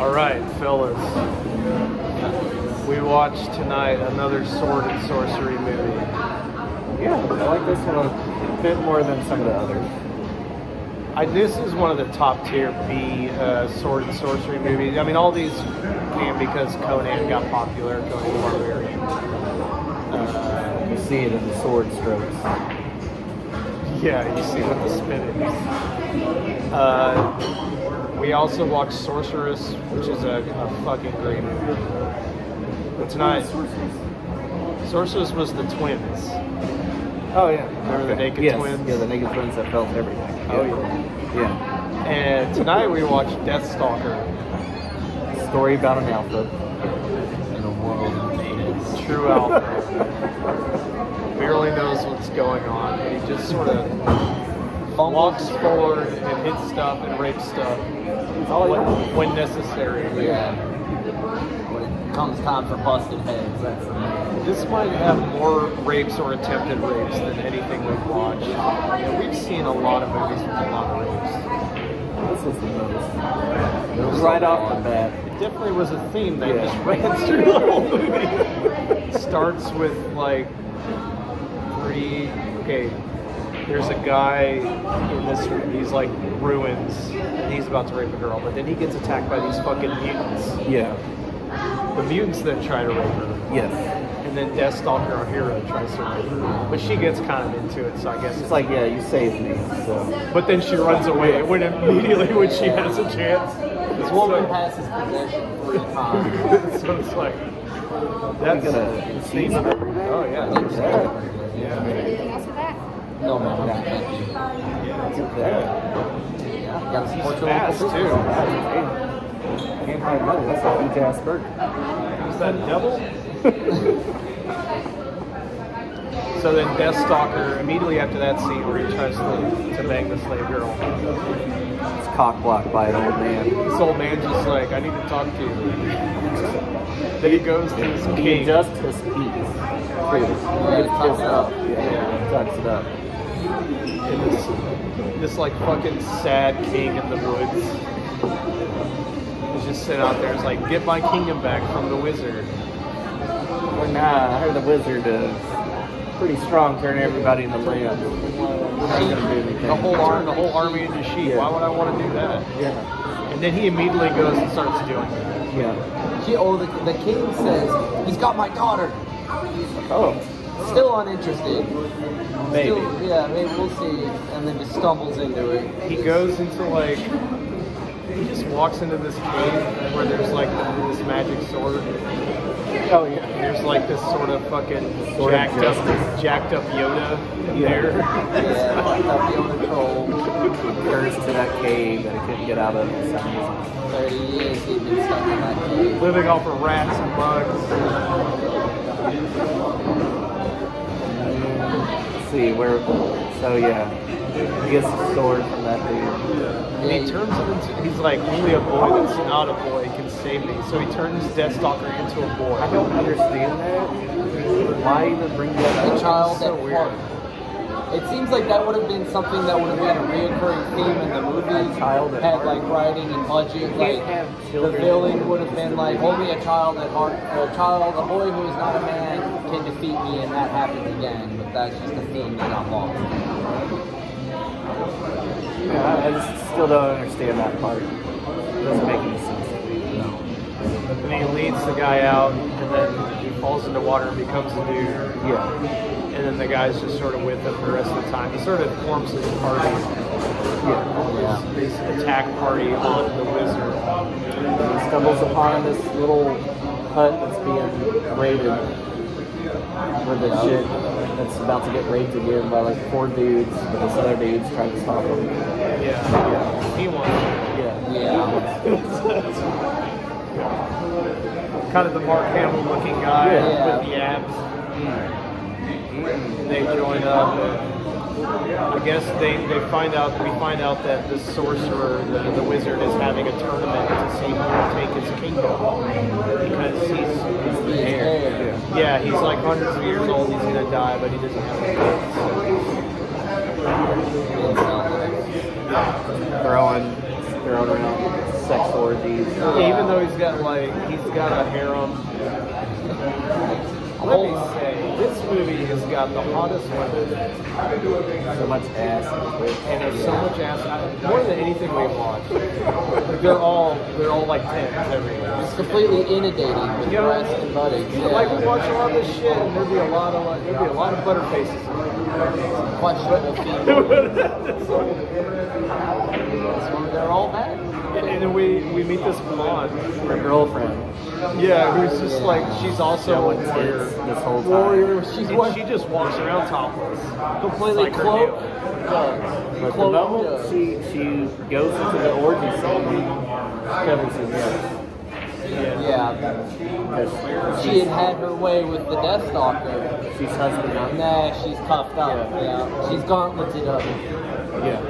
All right, fellas. We watched tonight another sword and sorcery movie. Yeah, I like this one a bit more than some of the others. I, this is one of the top tier B uh, sword and sorcery movies. I mean, all these came because Conan got popular. Conan the Barbarian. Uh, You see it in the sword strokes. yeah, you see with the spinning. Uh, we also watched Sorceress, which is a, a fucking great movie. But tonight, Sorceress was the twins. Oh yeah, Remember the naked yes. twins? Yeah, the naked twins that felt everything. Oh, yeah. Yeah. And tonight we watched Deathstalker. Story about an alpha. in a world of natives. True alpha. Barely knows what's going on. He just sort of walks forward and hits stuff and rapes stuff all when, when necessary. Yeah. When it comes time for busted heads, that's the. This might have more rapes or attempted rapes than anything we've watched. You know, we've seen a lot of movies with a lot of rapes. This was the most. Right off the bat. It definitely was a theme that Yeah. just ran through the whole movie. Starts with like three. okay. There's a guy in this these like ruins. And he's about to rape a girl, but then he gets attacked by these fucking mutants. Yeah. The mutants then try to rape her, Yes. and then Deathstalker, our hero, tries to rape her, but she gets kind of into it. So I guess It's it's like, yeah, you saved me. So. But then she runs away when immediately when she has a chance. This woman passes possession three times. so it's like that's gonna sneeze up every day. Oh yeah. Yeah. Anything else with that? No, man. no, thank you. Yeah. Got to support Fast too. Can't find money. That's a huge ass burger. Is that double? so then Deathstalker immediately after that scene where he tries to, to bang the slave girl, It's cock blocked by an old man. this old man just like, I need to talk to you. then he goes to this He king. adjusts his speech. Too. He gets pissed up. Yeah. Tucks it up. And this, this like fucking sad king in the woods. is just sitting out there. It's like, get my kingdom back from the wizard. Well, nah, I heard the wizard is pretty strong, turning everybody in the land. We're not gonna do anything. The whole arm, the whole army into sheep. Yeah. Why would I want to do that? Yeah. And then he immediately goes and starts doing it. Yeah. She, oh, the, the king says, he's got my daughter. Oh. Still uninterested. Maybe. Still, yeah, maybe we'll see. And then just stumbles into it. He goes into like, he just walks into this cave where there's like this magic sword. Oh yeah. There's like this sort of fucking Sword of jacked up, jacked up Yoda in Yeah. there. Yeah, fucked up the under troll. Turns to that cave that he couldn't get out of for 30 years he'd been stuck in that cave. living off of rats and bugs. Let's see where. So yeah, he gets the sword from that dude. And he turns it into, he's like, only a boy that's not a boy can save me. So he turns Deathstalker into a boy. I don't understand that. Why even bring that The up? child so at weird. heart. It seems like that would have been something that would have been a reoccurring theme in the movie. Child at had heart. like writing and budget. Like have the children. villain would have been like only a child at heart, a child, a boy who is not a man can defeat me, and that happens again. But that's just a theme that got lost. Yeah, I just still don't understand that part. It doesn't make any sense to me. And he leads the guy out, and then he falls into water and becomes a dude. Yeah. And then the guy's just sort of with him for the rest of the time. He sort of forms this party, Yeah. this attack party on the wizard. He stumbles upon this little hut that's being raided. Where the shit that's about to get raped again by like four dudes, but this other dude's trying to stop him. Yeah. Yeah. He won. Yeah. Yeah. kind of the Mark Hamill looking guy Yeah. with the abs. They join up. And I guess they, they find out we find out that the sorcerer, the, the wizard, is having a tournament to see who will take his kingdom because he's, he's the heir. Yeah. He's like hundreds of years old. He's gonna die, but he doesn't have any kids. So. Throwing throwing around sex orgies. Even though he's got like he's got a harem. Say, this movie has got the hottest women, so much ass. and there's so much ass. More than anything we've watched, they're all they're all like tens everywhere. It's completely inundating with Yeah. breast and buttocks. Yeah. Like we watch a lot of this shit, and there'd be a lot of like, there'd be a lot of butter faces. questionable female. They're all bad. And, and then we, we meet this blonde, Her girlfriend. yeah, who's just like she's also a warrior. this whole time. Warrior. She's And what? she just walks around topless, completely It's like cloaked. deal. But the moment she she goes into the orgy scene, covers his lips. Yeah. Because She had had her way with the Deathstalker. she's husband up. Nah, she's cuffed up. Yeah. Yeah. She's gauntleted up. Yeah.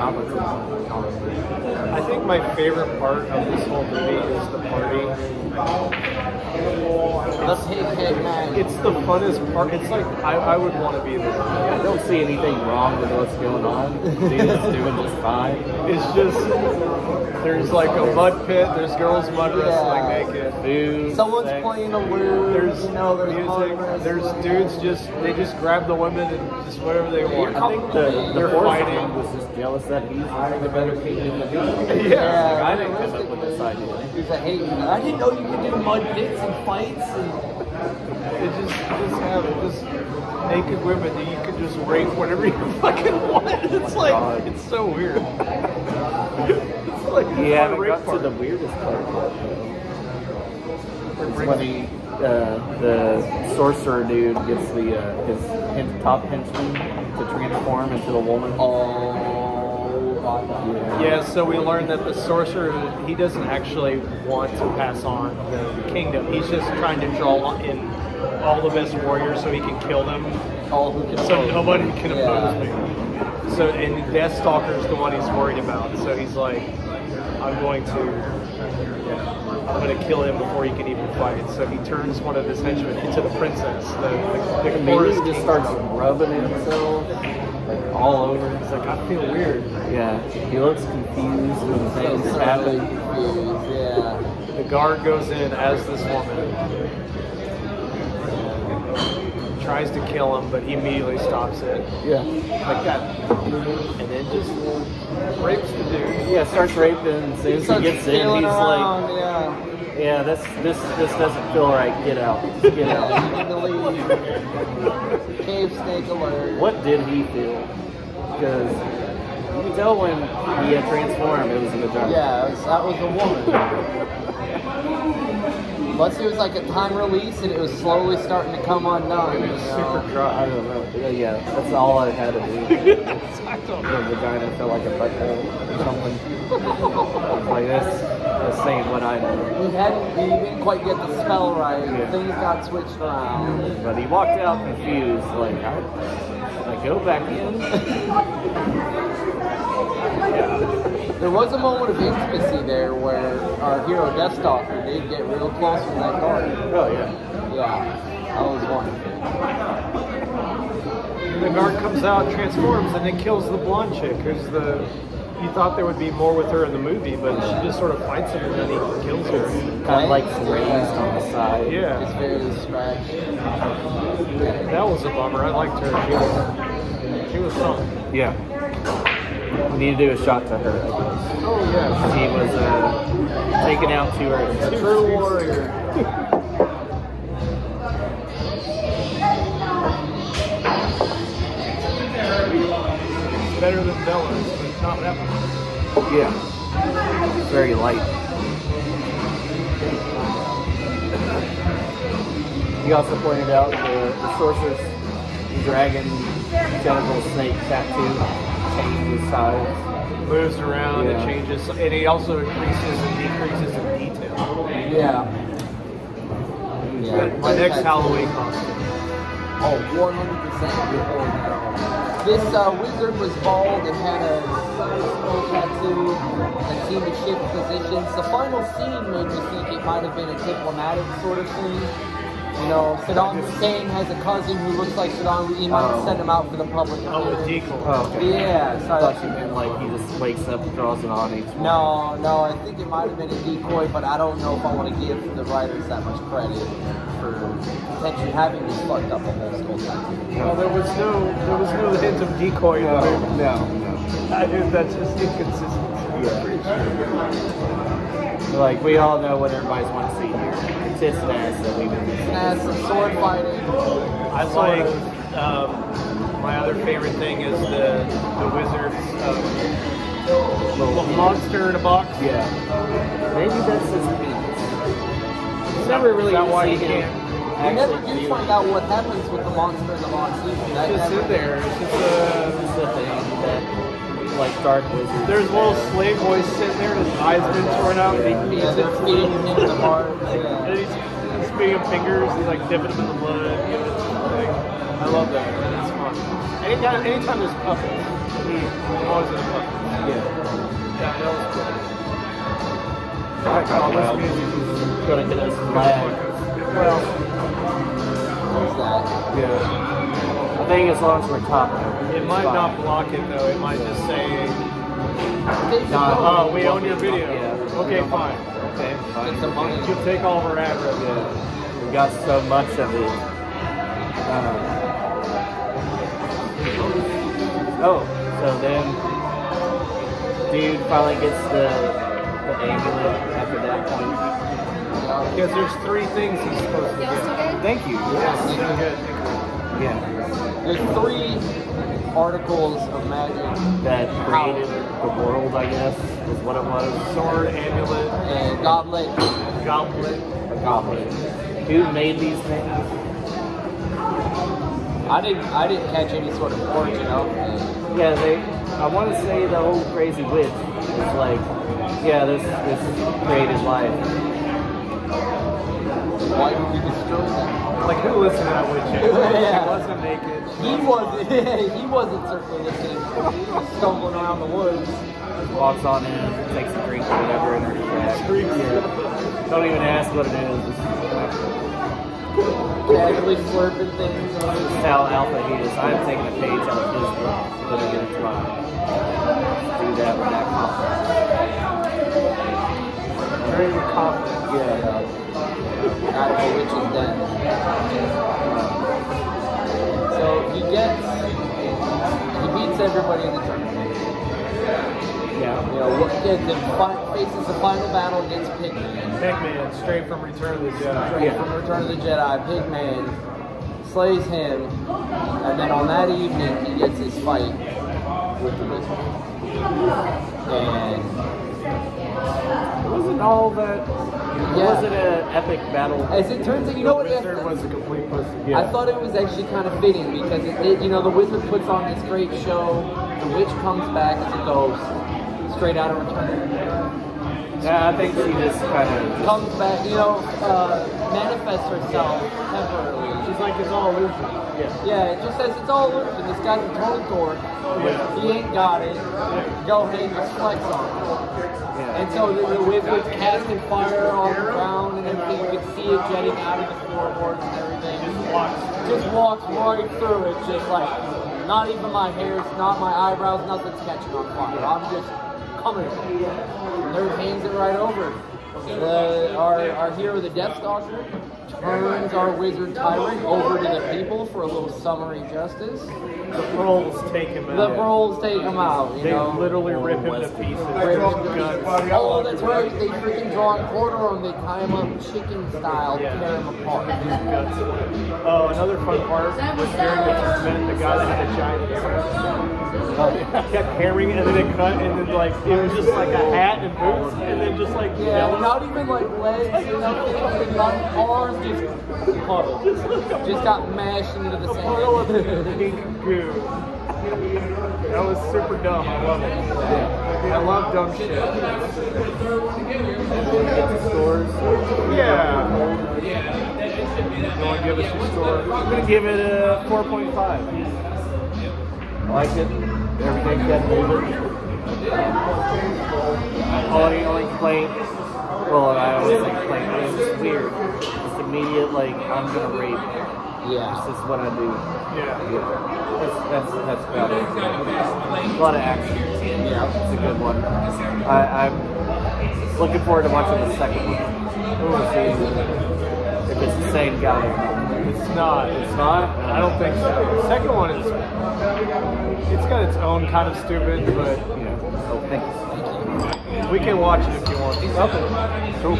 I think my favorite part of this whole movie is the party. Head man. It's the funnest part. It's like I, I would want to be there. I don't see anything wrong with what's going on. Dude's doing just fine. It's just there's like a mud pit. There's girls mud wrestling naked. Someone's playing a lute. There's you know, there's music. There's dudes just they just grab the women and just whatever they want. I think the, the They're fourth fighting. was just jealous that he's having a better team than the dude. Yeah. Like, I didn't come up with this idea. He's I didn't know you could do mud pits and fights. And It just just have just naked women that you could just rape whenever you fucking want. It's like God. it's so weird. it's like You haven't got to the weirdest part It's when me- uh, the sorcerer dude gets the uh, his top henchman to transform into a woman. oh. Yeah. Yeah, so we learned that the sorcerer he doesn't actually want to pass on the kingdom. He's just trying to draw in all the best warriors so he can kill them. All who can So nobody me. can Yeah. oppose me. So and Deathstalker is the one he's worried about. So he's like, I'm going to I'm going to kill him before he can even fight. So he turns one of his henchmen into the princess. The, the, the Immediately forest just starts rubbing himself like all over. He's like, I feel weird. Yeah, he looks confused when So things thoroughly happen. confused, Yeah. The guard goes in as this woman. Tries to kill him, but he immediately stops it. Yeah, Like that. And then just rapes the dude. yeah, starts raping. As soon as he gets in, he's around, like, yeah. "Yeah, this this this doesn't feel right. Get out, get out." Need to leave. Cave snake alert. what did he feel? Because you can tell when he had transformed, it was a vagina. Yeah, it was, that was a woman. Unless it was like a time release and it was slowly starting to come undone. You know? Super dry. I don't know. Yeah, yeah, that's all I had to do. I don't The vagina felt like a butthole or something. like that's, that's saying what I know. We hadn't, we didn't quite get the spell right. Yeah. Things got switched around. But he walked out confused, like, I, should I go back in? yeah. There was a moment of intimacy there where our hero Deathstalker did get real close with that guard. Oh, yeah. Yeah, that was wonderful. The guard comes out, transforms, and then kills the blonde chick, who's the. You thought there would be more with her in the movie, but she just sort of fights him and then he kills her. Kind of like raised on the side. Just Yeah, barely scratched. that was a bummer. I liked her. She was, she was fun. Yeah. We need to do a shot to her. Oh yeah. She was uh, taken out too A early. true warrior. Yeah. Very light. He also pointed out the, the sorcerer's dragon genital snake tattoo changes size. Moves around, Yeah. it changes, and he also increases and decreases in detail. Yeah. Yeah. My next Halloween costume. Oh, 100% before now. This uh, wizard was bald and had a skull tattoo that seemed to shift positions. The final scene made me think it might have been a diplomatic sort of scene. You know, Saddam Hussein has a cousin who looks like Saddam. He might Oh. send him out for the public. Oh, with decoy. Oh, okay. Yeah, so I thought you meant like he just wakes up and draws an on each one. No, no, I think it might have been a decoy, but I don't know if I want to give the writers that much credit for potentially having this fucked up a whole skull tattoo. Well, there was no there was no hint of decoy in the no, no. I think that's just inconsistency. I'm pretty sure. Like we all know what everybody's want to see here. It's his that we've been. And some sword fighting. I like um, my other favorite thing is the the wizard's um, little monster in a box. Yeah. Maybe that's his penis. You never really Is that why you can't? You never actually do find out what happens with the monster in the box either. It's just in there. It's just This uh, is the thing that, like Dark Wizard. there's little slave boys sitting there, and his eyes been torn out, and he feeds it they're feeding him. him the heart. And he's, he's feeding him fingers. He's like dipping them in the blood. to him, like, I love that. It's fun. Anytime, anytime there's puppets, I'm always in a puppet. Yeah. Yeah, that was cool. Alright, Oh, well, this music gonna get us well. What's that? Yeah. I think as long as we're top It might not block it though. It might just say, Not- "Oh, we own your video." Yeah. Okay, fine. Okay, fine. Get some money. You'll take all of our ad revenue. Yeah. We got so much of it. Um, oh, so then dude finally gets the the amulet after that point. Because there's three things he's supposed to get. Thank you. Yes, Thank so you. good. Yeah. There's three articles of magic That created the world, I guess, is what it was. Sword, amulet, and goblet. goblet. A goblet. Who made these things? I didn't I didn't catch any sort of word, you know. Yeah, they. I want to say the whole crazy witch is like, yeah, this this created life. why would we destroy them? Like who listened to that witch? Yeah. She wasn't naked. He wasn't he wasn't certainly listening. He was stumbling around the woods. Walks on in, takes a drink or whatever, and her yeah. Don't even ask what it is. Casually slurping things. this is how alpha he is. I'm taking a page out of his book, putting it into mine. Do that with that confidence. Very confident. Yeah. Of a witch's den. So he gets, he beats everybody in the tournament. Yeah. You know, what gets him, faces the final battle against Pigman. Pigman, straight from Return of the Jedi. Straight from Return of the Jedi, Pigman slays him, and then on that evening he gets his fight with the wizard. And It wasn't all that. It Yeah. Was it an epic battle. as it turns out, you know what? Wizard was a complete pussy. I thought it was actually kind of fitting because it, it, you know, the wizard puts on this great show. The witch comes back as a ghost, straight out of Return. Yeah, I think she just kind of. Comes back, you know, uh, manifests herself temporarily. She's like, it's all illusion. Yeah. Yeah, it just says it's all illusion. This guy's a total dork. Yeah. He ain't got it. Go ahead and just flex on him. Yeah. And so the, the wizard's casting fire on the ground and everything. You can see it jetting out of the floorboards and everything. Just walks. just walks right through it, just like not even my hairs, not my eyebrows, nothing's catching on fire. I'm just coming. And there hands it right over. The, our, our hero, the Deathstalker, turns our wizard tyrant over to the people for a little summary justice. The pearls take him out. The bros take him out, you They know. literally rip him to pieces. Rip There's him to pieces. Oh, that's right. They freaking draw a quarter on. They tie him up chicken style, Yeah. tear him apart. Guts. Oh, another fun part was during the tournament, the guy that had a giant hammer. Oh. kept hammering and then it cut and then like it was just like a hat and boots and then just like Yeah, yellow. Not even like legs, you know, not arms, just puddle. Just got mashed into the Puddle of sand. pink goo. That was super dumb. I love it. I love dumb shit. Get the scores. Yeah. You want to give us your score? I'm gonna give it a 4.5. I like it. Everything kept moving. Only, only complaint. Well, I always like, complaint, but it was weird. Is the immediate like I'm gonna rape. This Yeah. This is what I do. Yeah. Yeah. That's that's that's about it. A lot of action. Yeah. It's a good one. I, I'm looking forward to watching the second one. To see if it's the same guy. It's not. It's not. I don't think so. The second one is. It's got its own kind of stupid, but Yeah. Oh, thank you. We can watch it if you want. Okay. Cool.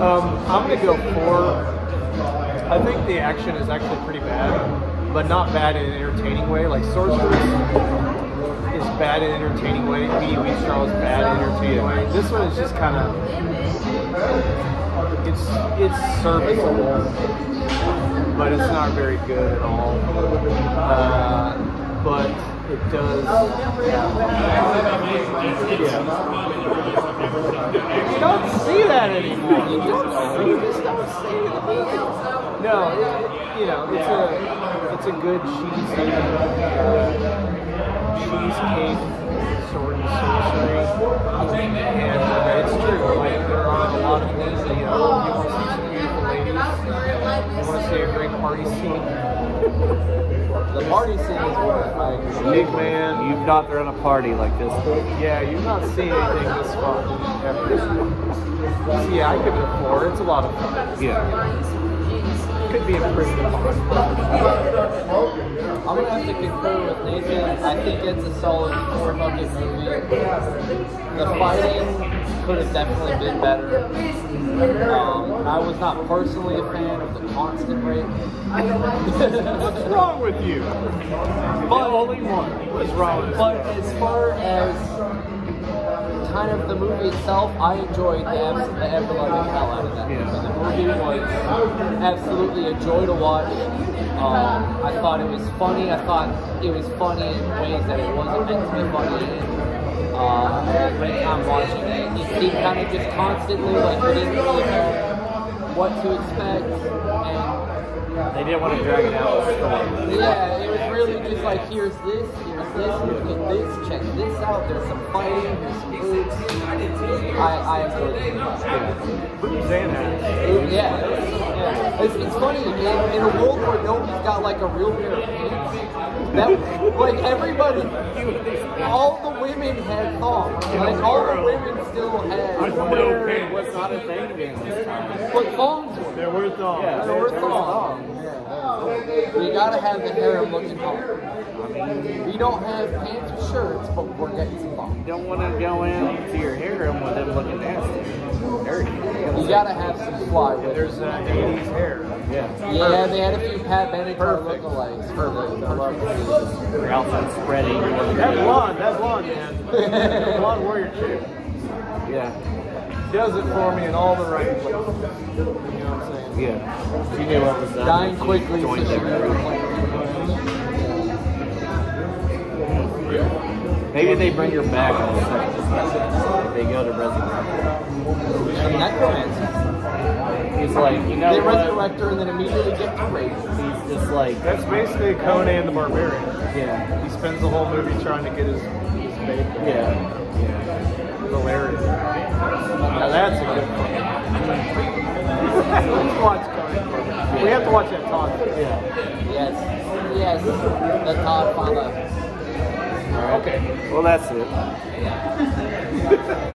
Um, I'm gonna go four. I think the action is actually pretty bad, but not bad in an entertaining way. Like Sorceress is bad in an entertaining way. Petey Wheatstraw is bad in an entertaining way. This one is just kind of it's it's serviceable, but it's not very good at all. Uh, but it does. You don't see that anymore. You don't. You just don't see it. No, it, you know, it's a it's a good cheesy uh, cheesecake sort of sorcery, and uh, it's true. Like there are a lot of things that you know. You want to see some beautiful ladies. You want to see a great party scene. The party scene is worth like Big man. You've not thrown a party like this. Yeah, you've not seen anything this fun ever. So yeah, I give it a four. It's a lot of fun. Yeah. Could be a pretty fun. I'm gonna have to concur with Nathan. I think it's a solid four bucket movie. The fighting could have definitely been better. Um, I was not personally a fan of the constant rape. What's wrong with you? But only one. What's wrong But as far as kind of the movie itself, I enjoyed the, abs- the hell out of that. Yeah. The movie was absolutely a joy to watch. Um, I thought it was funny. I thought it was funny in ways that it wasn't meant to be funny in. Uh, every time watching it, it seemed kind of just constantly like you didn't really know what to expect. They didn't want to drag it out. yeah, it was really just like here's this, here's this, look at this, check this out. There's some fighting, there's some moves. I, I enjoyed it. Boobs and ass. It- Yeah, yeah. It's, it's funny in, in a world where nobody's got like a real pair of pants. That like everybody, all the women had thongs. Like all the women still had, Underwear was not a thing during this time. but thongs were. They're worth all. Yeah. There were thongs. We gotta have the harem looking hard. We don't have pants or shirts, but we're getting some thongs. You don't want to go into your harem with them looking nasty. Dirty. You gotta have some fly with it. There's uh, 80s hair. Yeah. Yeah, they had a few Pat Benatar Perfect. lookalikes for the perfect Your outfit spreading. That blonde, that blonde the blonde warrior Yeah. does it for me in all the right places. You know what I'm saying? Yeah. She knew what was. Dying quickly, so she never. Maybe they bring her back on the second. They go to resurrect. Necromancer. He's like, you know They what? resurrect her and then immediately get to rape. He's just like, That's basically Conan the Barbarian. yeah, He spends the whole movie trying to get his baby. yeah, yeah. Hilarious. Now that's a good one. Let's watch Conan the We have to watch that Todd. Yeah. Yes. Yes. The Todd Father. Right. Okay. Well, that's it.